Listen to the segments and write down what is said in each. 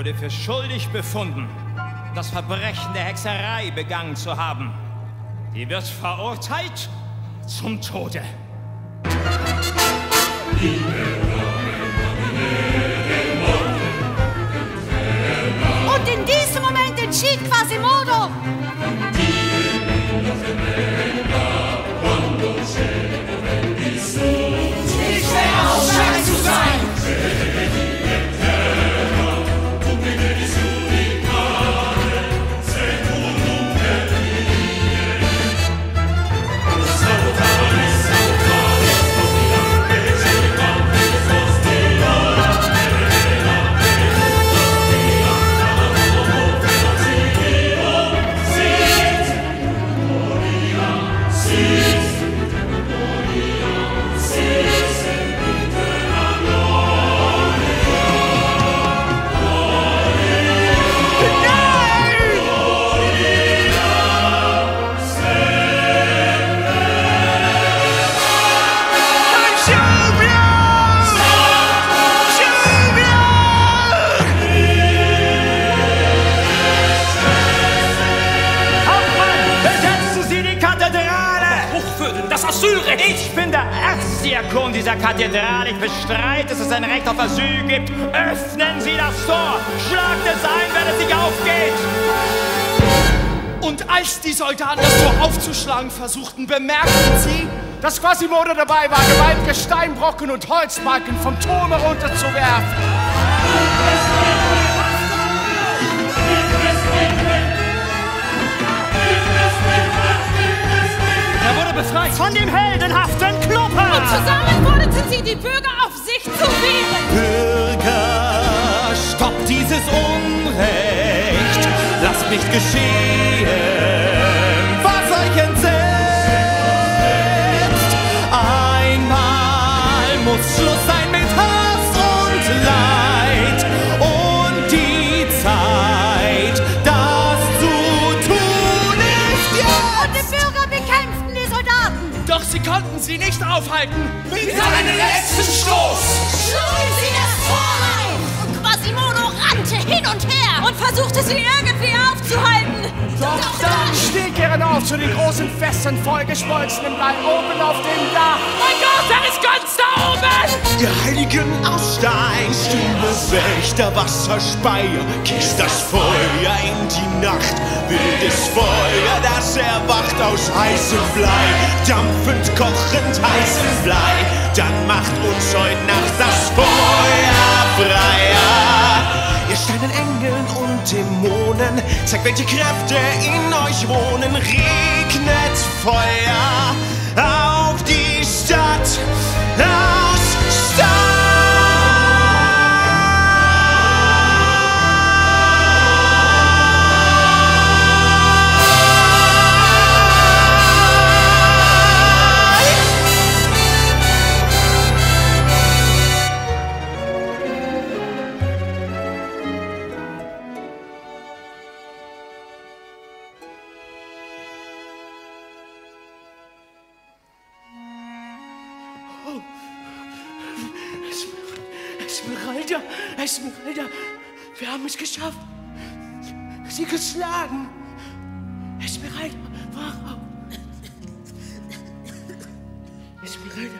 wurde für schuldig befunden, das Verbrechen der Hexerei begangen zu haben. Sie wird verurteilt zum Tode. Und dieser Kathedrale. Ich bestreite, dass es ein Recht auf Asyl gibt. Öffnen Sie das Tor! Schlagt es ein, wenn es nicht aufgeht! Und als die Soldaten das Tor aufzuschlagen versuchten, bemerkten sie, dass Quasimodo dabei war, gewaltige Steinbrocken und Holzbalken vom Turm herunterzuwerfen. Er wurde befreit von dem heldenhaften Klopper! Und zusammen forderten sie die Bürger auf sich zu wehren. Bürger, stoppt dieses Unrecht, lasst nicht geschehen, sie nicht aufhalten. Mit seinem letzten Stoß! Schlugen sie das Tor auf. Und Quasimodo rannte hin und her und versuchte sie irgendwie aufzuhalten. Doch dann stieg er hinauf zu den großen Fässern vollgeschmolzenem Blei oben auf dem Dach. Mein Gott, er ist ganz da oben! Ihr Heiligen aus Stein, Stühle, Wächter, Wasserspeier, gießt das Feuer in die Nacht. Wildes Feuer, das erwacht aus heißem Blei, dampfend, kochend, heißem Blei. Dann macht uns heute Nacht das Feuer freier. Ihr steinen Engeln und Dämonen, zeigt, welche Kräfte in euch wohnen. Regnet Feuer auf die Stadt aus Esmeralda, Esmeralda, wir haben es geschafft. Sie geschlagen. Esmeralda, wach auf. Esmeralda,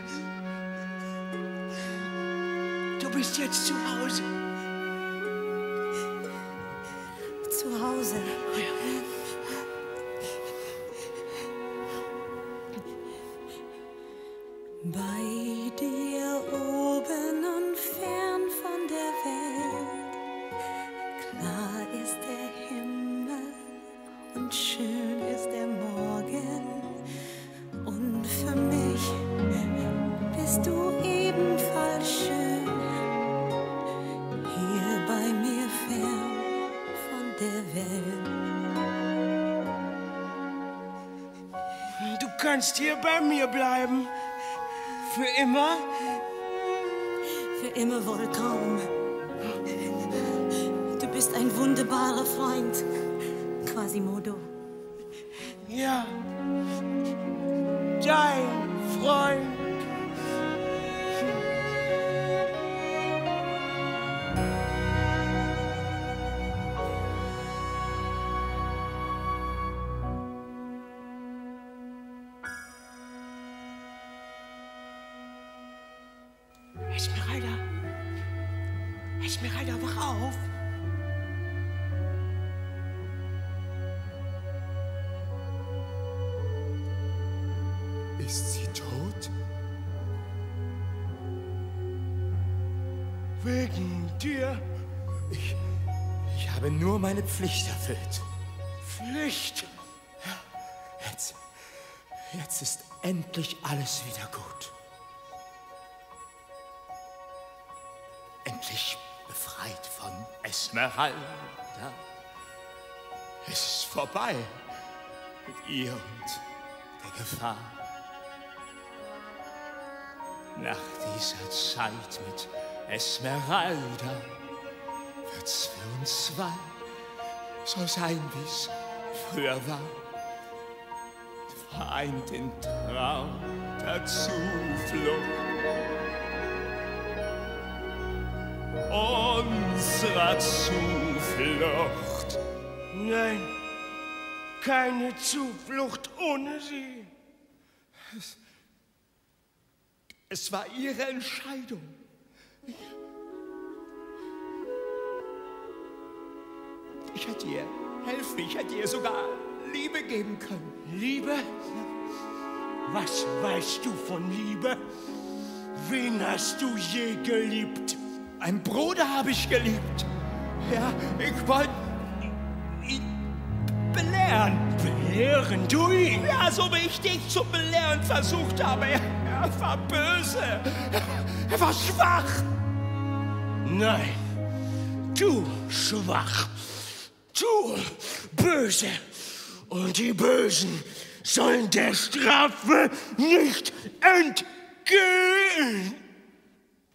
du bist jetzt zu Hause. Zu Hause. Bei der Welt. Du kannst hier bei mir bleiben. Für immer? Für immer wohl kaum. Du bist ein wunderbarer Freund, Quasimodo. Ja, dein Freund. Ist sie tot? Wegen dir. Ich, ich habe nur meine Pflicht erfüllt. Pflicht. Jetzt, jetzt ist endlich alles wieder gut. Endlich befreit von Esmeralda. Es ist vorbei mit ihr und der Gefahr. Nach dieser Zeit mit Esmeralda wird's für uns zwei so sein, wie's früher war. Vereint in Traum der Zuflucht unserer Zuflucht. Nein, keine Zuflucht ohne sie. Es, war ihre Entscheidung. Ich hätte ihr helfen, ich hätte ihr sogar Liebe geben können. Liebe? Was weißt du von Liebe? Wen hast du je geliebt? Ein Bruder habe ich geliebt. Ja, ich wollte ihn belehren. Belehren du ihn? Ja, so wie ich dich zu belehren versucht habe. Er, er war böse. Er war schwach. Nein, du schwach. Du böse. Und die Bösen sollen der Strafe nicht entgehen.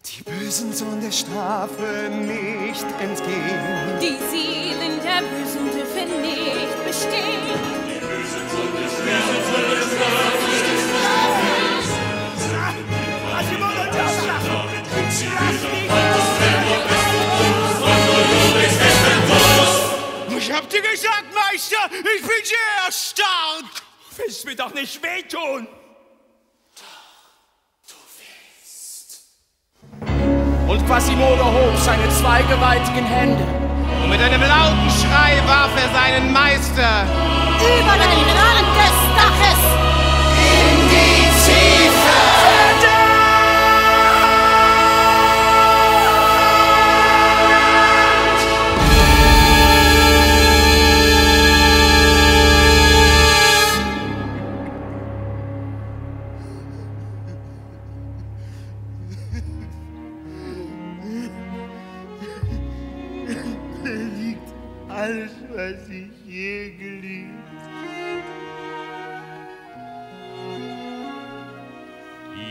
Die Bösen sollen der Strafe nicht entgehen. Die Seelen der Bösen dürfen nicht bestehen. Ich hab dir gesagt, Meister, ich bin sehr stark. Willst mir doch nicht wehtun. Und Quasimodo hob seine zwei gewaltigen Hände. Und mit einem lauten Schrei warf er seinen Meister Über den Rand des Daches.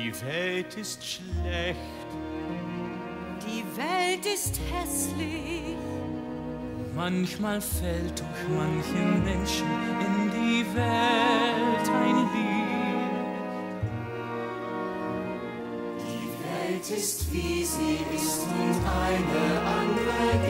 Die Welt ist schlecht. Die Welt ist hässlich. Manchmal fällt durch manchen Menschen in die Welt ein Lied. Die Welt ist wie sie ist und eine andere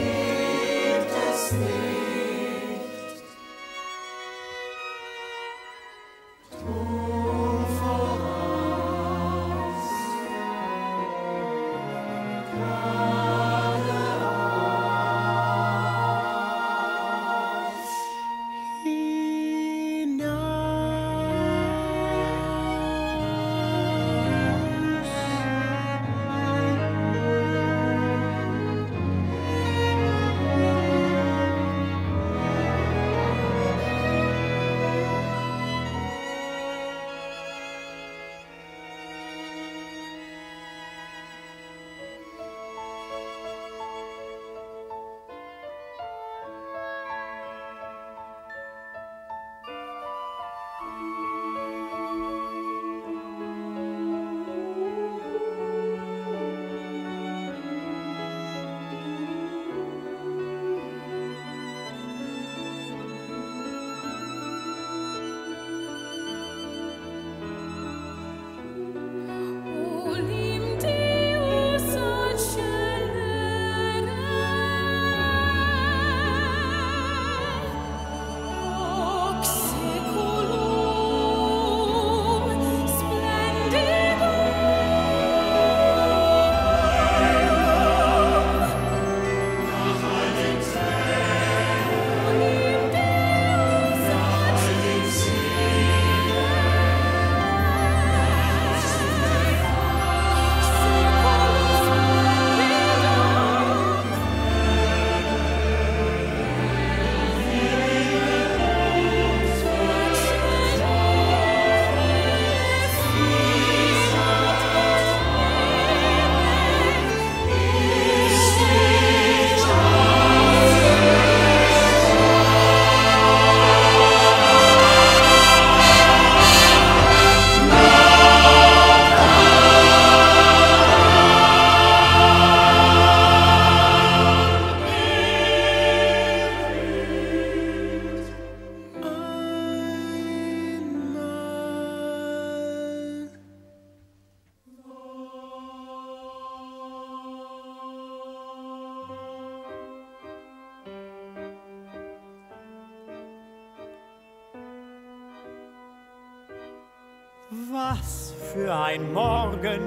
Was für ein Morgen,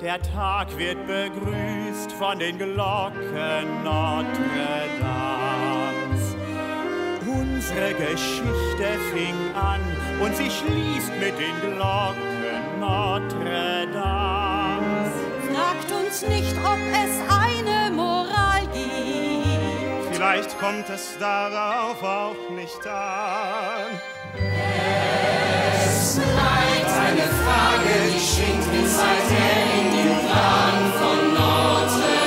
der Tag wird begrüßt von den Glocken Notre Dames. Unsere Geschichte fing an und sie schließt mit den Glocken Notre Dames. Fragt uns nicht, ob es eine Moral gibt. Vielleicht kommt es darauf auch nicht an. Es eine Frage, die schwingt mir seither in den Plan von Norden.